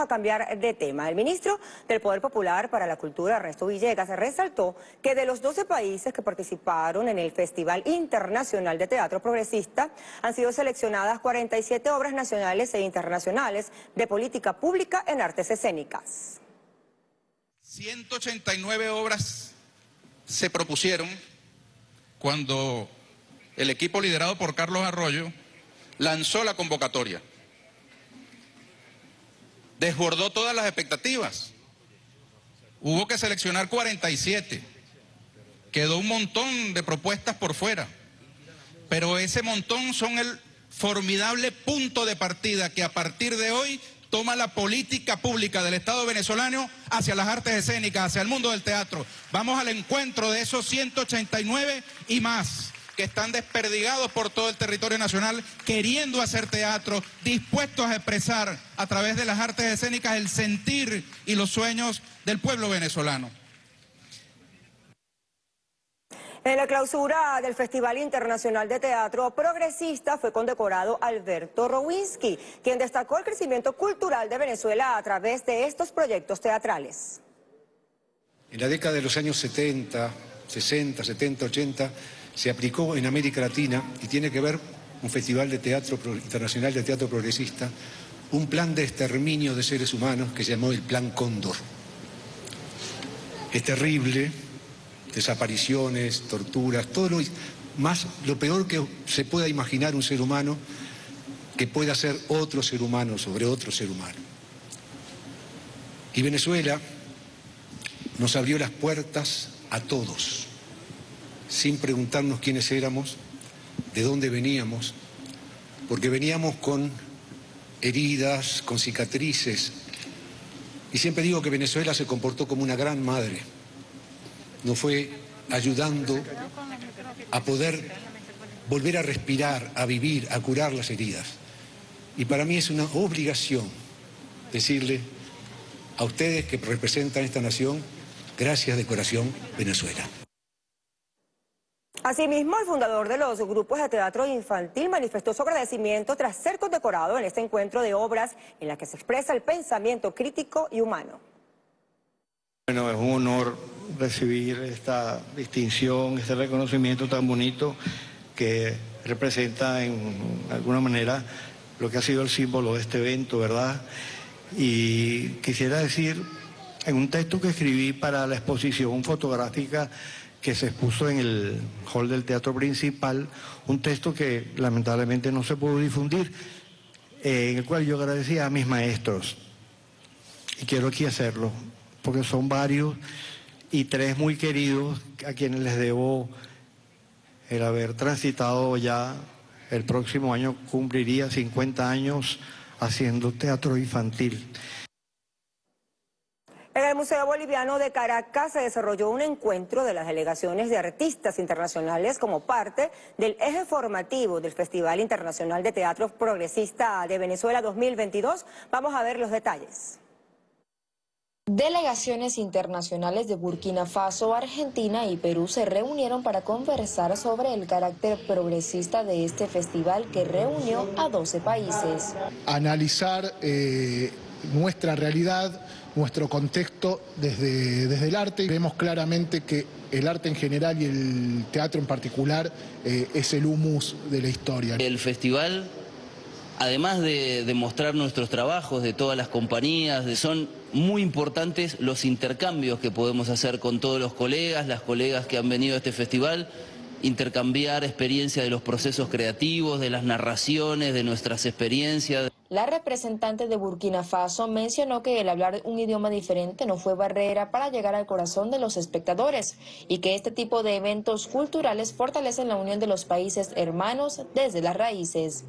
a cambiar de tema. El ministro del Poder Popular para la Cultura, Ernesto Villegas, resaltó que de los 12 países que participaron en el Festival Internacional de Teatro Progresista, han sido seleccionadas 47 obras nacionales e internacionales de política pública en artes escénicas. 189 obras se propusieron cuando el equipo liderado por Carlos Arroyo lanzó la convocatoria desbordó todas las expectativas. Hubo que seleccionar 47. Quedó un montón de propuestas por fuera. Pero ese montón son el formidable punto de partida que a partir de hoy toma la política pública del Estado venezolano hacia las artes escénicas, hacia el mundo del teatro. Vamos al encuentro de esos 189 y más que están desperdigados por todo el territorio nacional, queriendo hacer teatro, dispuestos a expresar a través de las artes escénicas el sentir y los sueños del pueblo venezolano. En la clausura del Festival Internacional de Teatro Progresista fue condecorado Alberto Rowinski, quien destacó el crecimiento cultural de Venezuela a través de estos proyectos teatrales. En la década de los años 70, 60, 70, 80, se aplicó en América Latina y tiene que ver un festival de teatro internacional de teatro progresista, un plan de exterminio de seres humanos que se llamó el Plan Cóndor. Es terrible, desapariciones, torturas, todo lo más lo peor que se pueda imaginar un ser humano que pueda ser otro ser humano sobre otro ser humano. Y Venezuela nos abrió las puertas a todos sin preguntarnos quiénes éramos, de dónde veníamos, porque veníamos con heridas, con cicatrices. Y siempre digo que Venezuela se comportó como una gran madre. Nos fue ayudando a poder volver a respirar, a vivir, a curar las heridas. Y para mí es una obligación decirle a ustedes que representan esta nación, gracias de corazón, Venezuela. Asimismo, el fundador de los grupos de teatro infantil manifestó su agradecimiento tras ser condecorado en este encuentro de obras en la que se expresa el pensamiento crítico y humano. Bueno, es un honor recibir esta distinción, este reconocimiento tan bonito que representa en alguna manera lo que ha sido el símbolo de este evento, ¿verdad? Y quisiera decir, en un texto que escribí para la exposición fotográfica que se expuso en el hall del teatro principal, un texto que lamentablemente no se pudo difundir, eh, en el cual yo agradecía a mis maestros. Y quiero aquí hacerlo, porque son varios y tres muy queridos a quienes les debo el haber transitado ya, el próximo año cumpliría 50 años haciendo teatro infantil. En el Museo Boliviano de Caracas se desarrolló un encuentro de las delegaciones de artistas internacionales como parte del eje formativo del Festival Internacional de Teatro Progresista de Venezuela 2022. Vamos a ver los detalles. Delegaciones internacionales de Burkina Faso, Argentina y Perú se reunieron para conversar sobre el carácter progresista de este festival que reunió a 12 países. Analizar eh, nuestra realidad, nuestro contexto desde, desde el arte. Vemos claramente que el arte en general y el teatro en particular eh, es el humus de la historia. El festival, además de, de mostrar nuestros trabajos de todas las compañías, son muy importantes los intercambios que podemos hacer con todos los colegas, las colegas que han venido a este festival intercambiar experiencia de los procesos creativos, de las narraciones, de nuestras experiencias. La representante de Burkina Faso mencionó que el hablar un idioma diferente no fue barrera para llegar al corazón de los espectadores y que este tipo de eventos culturales fortalecen la unión de los países hermanos desde las raíces.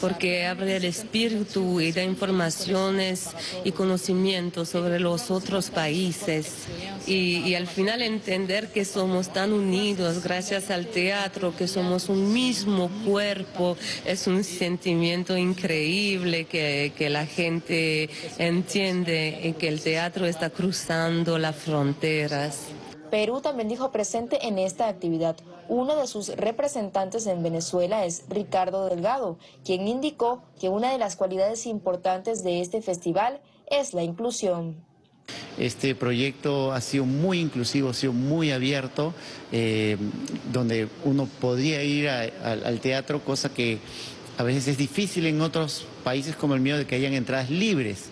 Porque abre el espíritu y da informaciones y conocimientos sobre los otros países y, y al final entender que somos tan unidos gracias al teatro, que somos un mismo cuerpo, es un sentimiento increíble que, la gente entiende que el teatro está cruzando las fronteras. Perú también dijo presente en esta actividad. Uno de sus representantes en Venezuela es Ricardo Delgado, quien indicó que una de las cualidades importantes de este festival es la inclusión. Este proyecto ha sido muy inclusivo, ha sido muy abierto, eh, donde uno podría ir al teatro, cosa que a veces es difícil en otros países como el mío de que hayan entradas libres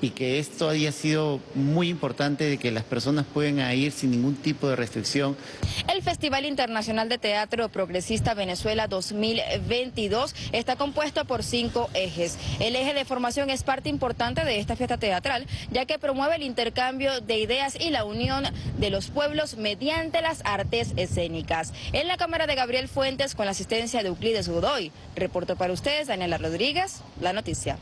y que esto haya sido muy importante de que las personas puedan ir sin ningún tipo de restricción. El Festival Internacional de Teatro Progresista Venezuela 2022 está compuesto por cinco ejes. El eje de formación es parte importante de esta fiesta teatral, ya que promueve el intercambio de ideas y la unión de los pueblos mediante las artes escénicas. En la cámara de Gabriel Fuentes, con la asistencia de Euclides Godoy. Reporto para ustedes, Daniela Rodríguez, La Noticia.